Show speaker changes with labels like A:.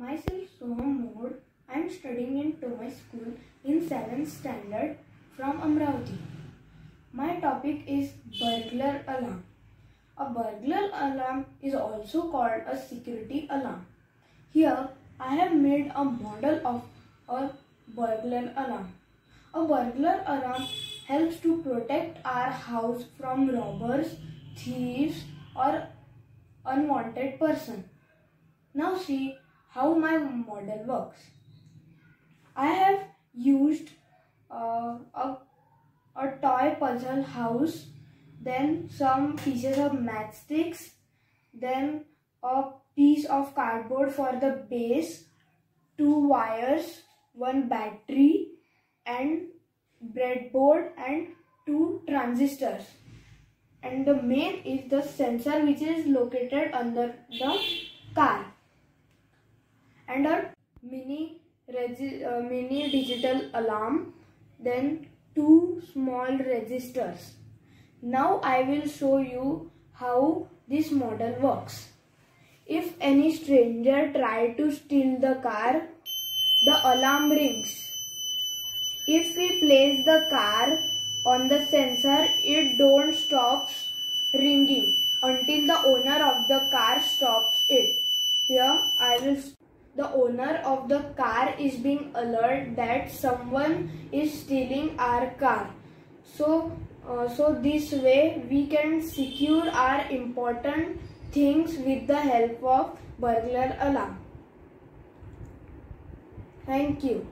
A: Myself Soham Mode. I am studying in Tomai School in 7th standard from Amravati. My topic is burglar alarm. A burglar alarm is also called a security alarm. Here I have made a model of a burglar alarm. A burglar alarm helps to protect our house from robbers, thieves or unwanted person. Now see how my model works. I have used uh, a, a toy puzzle house, then some pieces of matchsticks, then a piece of cardboard for the base, two wires, one battery and breadboard and two transistors. And the main is the sensor which is located under the car and a mini uh, mini digital alarm then two small resistors. Now i will show you how this model works. If any stranger try to steal the car the alarm rings. If we place the car on the sensor it don't stops ringing until the owner of the car stops it. Here i will the owner of the car is being alert that someone is stealing our car. So uh, so this way we can secure our important things with the help of burglar alarm. Thank you